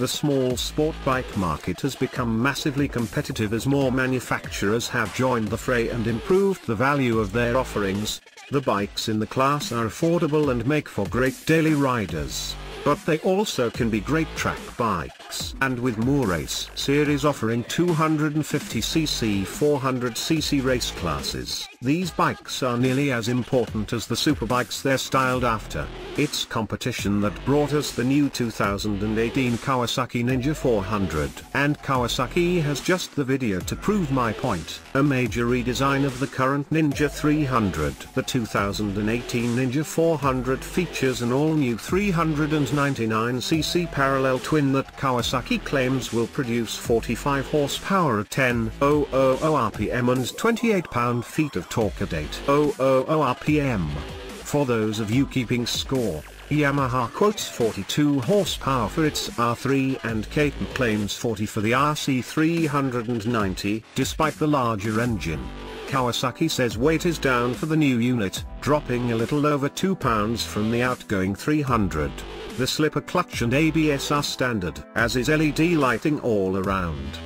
The small sport bike market has become massively competitive as more manufacturers have joined the fray and improved the value of their offerings. The bikes in the class are affordable and make for great daily riders but they also can be great track bikes. And with more Race series offering 250cc 400cc race classes, these bikes are nearly as important as the superbikes they're styled after. It's competition that brought us the new 2018 Kawasaki Ninja 400. And Kawasaki has just the video to prove my point. A major redesign of the current Ninja 300. The 2018 Ninja 400 features an all-new 399cc parallel twin that Kawasaki claims will produce 45 horsepower at 10,000 RPM and 28 pound-feet of torque at 8,000 RPM. For those of you keeping score, Yamaha quotes 42 horsepower for its R3 and KTM claims 40 for the RC390 despite the larger engine. Kawasaki says weight is down for the new unit, dropping a little over 2 pounds from the outgoing 300. The slipper clutch and ABS are standard, as is LED lighting all around.